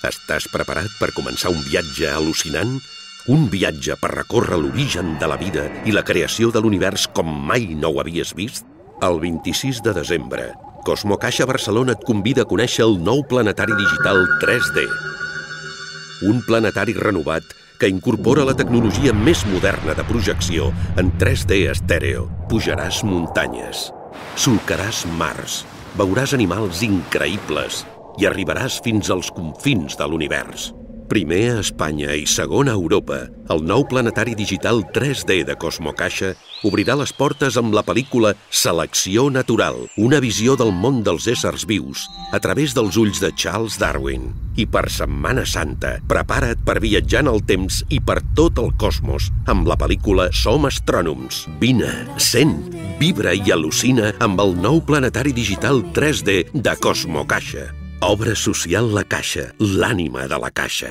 Estàs preparat per començar un viatge al·lucinant? Un viatge per recórrer l'origen de la vida i la creació de l'univers com mai no ho havies vist? El 26 de desembre, Cosmo Caixa Barcelona et convida a conèixer el nou planetari digital 3D. Un planetari renovat que incorpora la tecnologia més moderna de projecció en 3D estèreo. Pujaràs muntanyes, solcaràs mars, veuràs animals increïbles i arribaràs fins als confins de l'univers. Primer a Espanya i segon a Europa, el nou planetari digital 3D de Cosmocaixa obrirà les portes amb la pel·lícula Selecció Natural, una visió del món dels éssers vius a través dels ulls de Charles Darwin. I per Setmana Santa, prepara't per viatjar en el temps i per tot el cosmos amb la pel·lícula Som Astrònoms. Vine, sent, vibra i al·lucina amb el nou planetari digital 3D de Cosmocaixa. Obra social La Caixa, l'ànima de la Caixa.